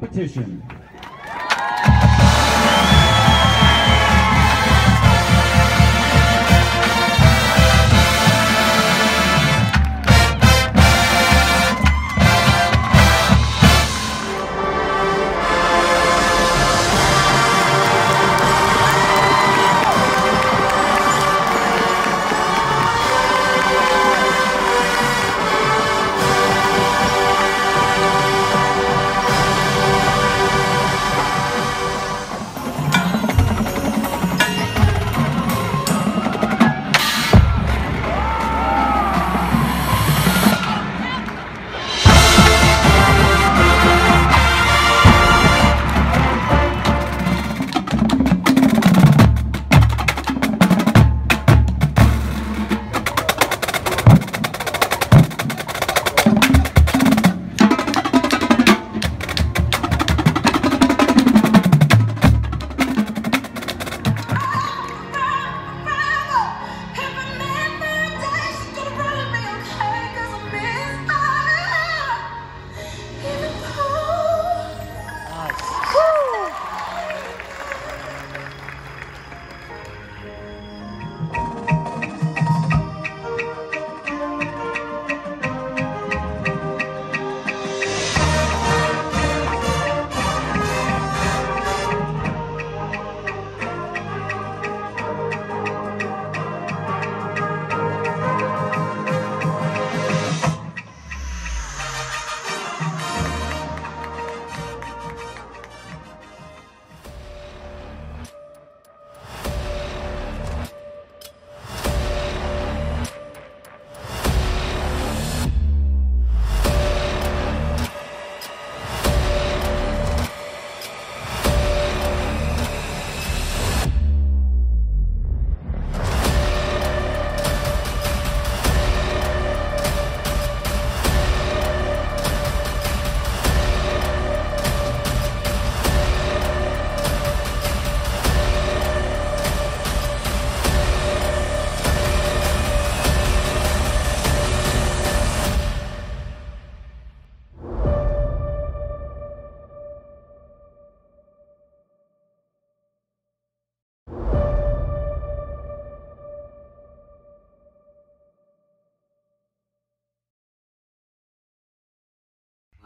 competition.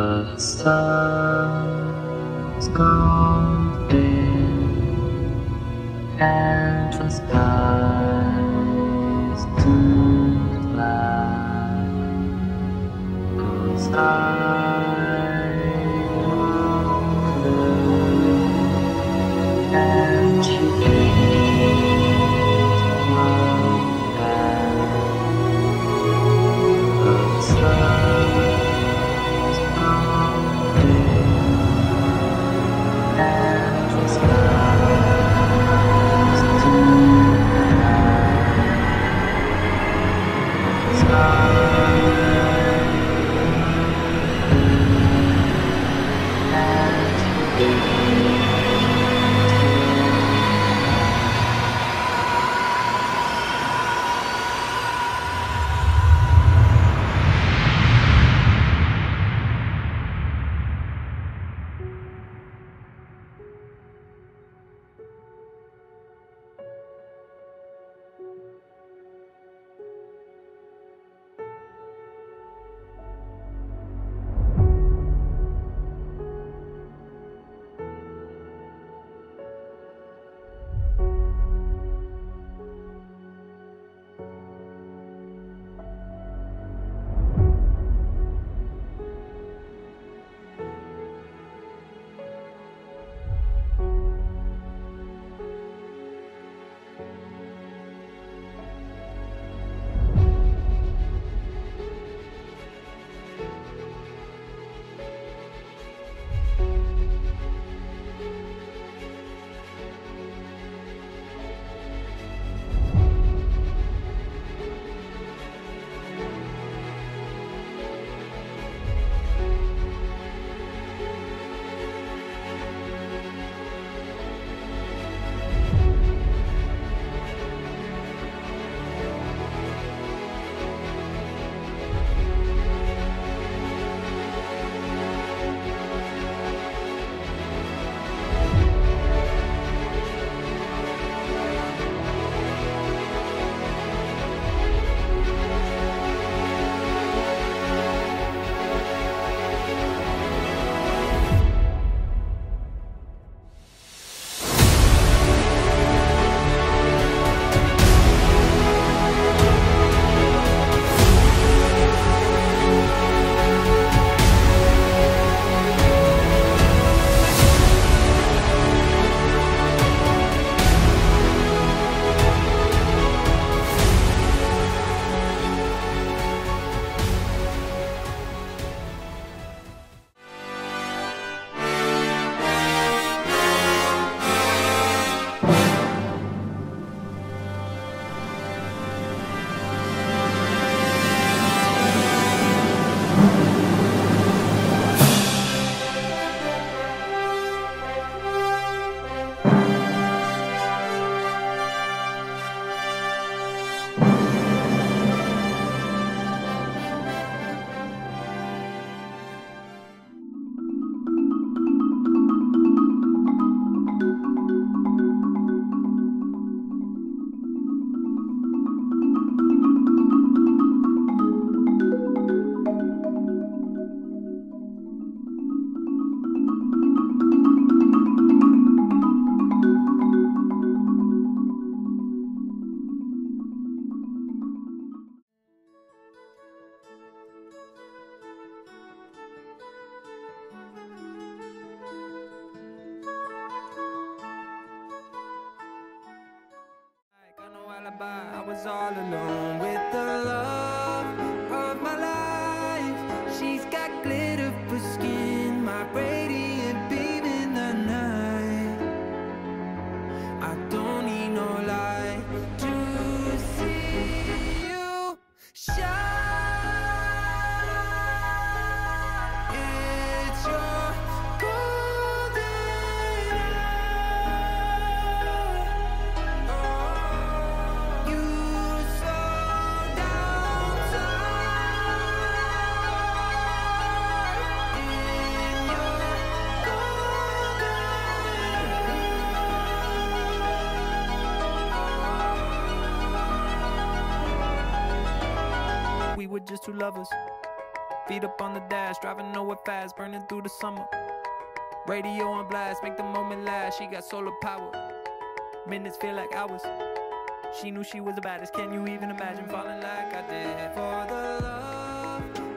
The sun's gone dim and the skies turn black. Cause I all alone with the love just two lovers. Feet up on the dash, driving nowhere fast, burning through the summer. Radio on blast, make the moment last. She got solar power. Minutes feel like hours. She knew she was the baddest. Can you even imagine falling like I did? For the love